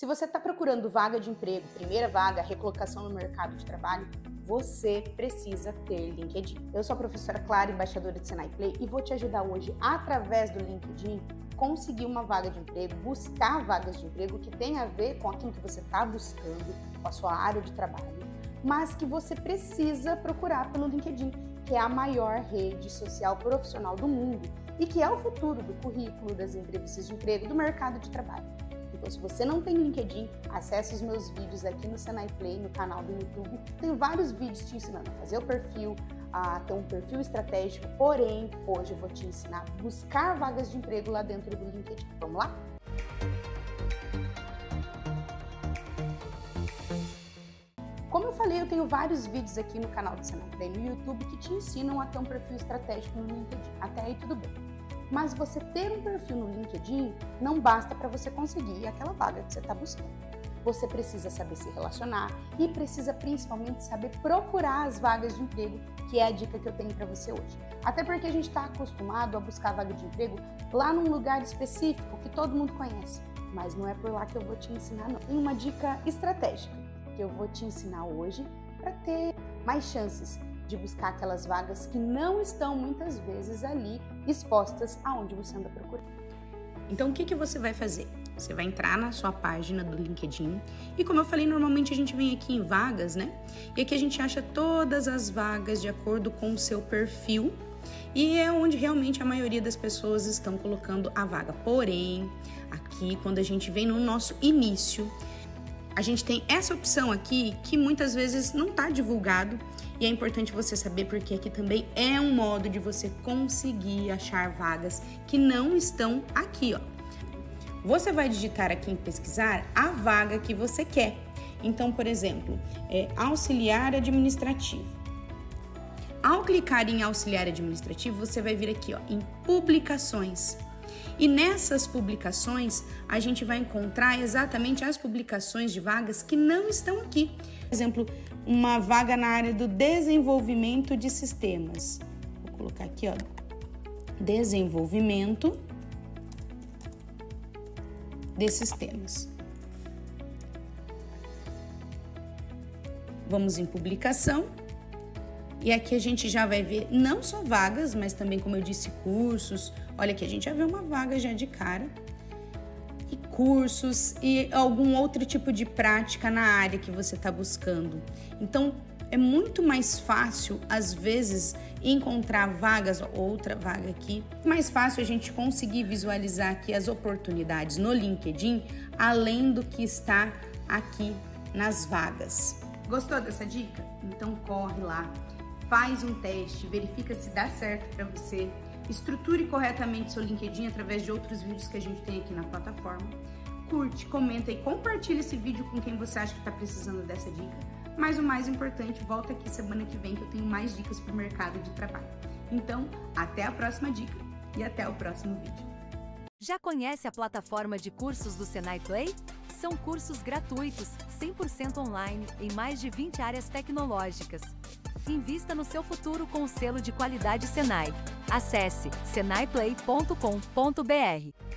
Se você está procurando vaga de emprego, primeira vaga, recolocação no mercado de trabalho, você precisa ter LinkedIn. Eu sou a professora Clara, embaixadora de Senai Play, e vou te ajudar hoje, através do LinkedIn, conseguir uma vaga de emprego, buscar vagas de emprego que tem a ver com aquilo que você está buscando, com a sua área de trabalho, mas que você precisa procurar pelo LinkedIn, que é a maior rede social profissional do mundo e que é o futuro do currículo, das entrevistas de emprego, do mercado de trabalho. Então, se você não tem LinkedIn, acesse os meus vídeos aqui no Senai Play, no canal do YouTube. Tenho vários vídeos te ensinando a fazer o perfil, a ter um perfil estratégico. Porém, hoje eu vou te ensinar a buscar vagas de emprego lá dentro do LinkedIn. Vamos lá? Como eu falei, eu tenho vários vídeos aqui no canal do Senai Play no YouTube que te ensinam a ter um perfil estratégico no LinkedIn. Até aí tudo bem. Mas você ter um perfil no LinkedIn não basta para você conseguir aquela vaga que você está buscando. Você precisa saber se relacionar e precisa principalmente saber procurar as vagas de emprego, que é a dica que eu tenho para você hoje. Até porque a gente está acostumado a buscar vaga de emprego lá num lugar específico que todo mundo conhece, mas não é por lá que eu vou te ensinar, não. Tem uma dica estratégica que eu vou te ensinar hoje para ter mais chances de buscar aquelas vagas que não estão muitas vezes ali expostas aonde você anda procurando. Então, o que, que você vai fazer? Você vai entrar na sua página do LinkedIn e, como eu falei, normalmente a gente vem aqui em vagas, né? E aqui a gente acha todas as vagas de acordo com o seu perfil e é onde realmente a maioria das pessoas estão colocando a vaga. Porém, aqui, quando a gente vem no nosso início, a gente tem essa opção aqui que muitas vezes não está divulgado e é importante você saber porque aqui também é um modo de você conseguir achar vagas que não estão aqui, ó. Você vai digitar aqui em pesquisar a vaga que você quer. Então, por exemplo, é auxiliar administrativo. Ao clicar em auxiliar administrativo, você vai vir aqui ó, em publicações. E nessas publicações, a gente vai encontrar exatamente as publicações de vagas que não estão aqui. Por exemplo, uma vaga na área do desenvolvimento de sistemas. Vou colocar aqui, ó, desenvolvimento de sistemas. Vamos em publicação. E aqui a gente já vai ver não só vagas, mas também, como eu disse, cursos, Olha aqui, a gente já vê uma vaga já de cara. E cursos e algum outro tipo de prática na área que você está buscando. Então, é muito mais fácil, às vezes, encontrar vagas, outra vaga aqui, mais fácil a gente conseguir visualizar aqui as oportunidades no LinkedIn, além do que está aqui nas vagas. Gostou dessa dica? Então corre lá, faz um teste, verifica se dá certo para você estruture corretamente seu LinkedIn através de outros vídeos que a gente tem aqui na plataforma. Curte, comenta e compartilha esse vídeo com quem você acha que está precisando dessa dica. Mas o mais importante, volta aqui semana que vem que eu tenho mais dicas para o mercado de trabalho. Então, até a próxima dica e até o próximo vídeo. Já conhece a plataforma de cursos do Senai Play? São cursos gratuitos, 100% online, em mais de 20 áreas tecnológicas. Invista no seu futuro com o selo de qualidade Senai. Acesse senaiplay.com.br.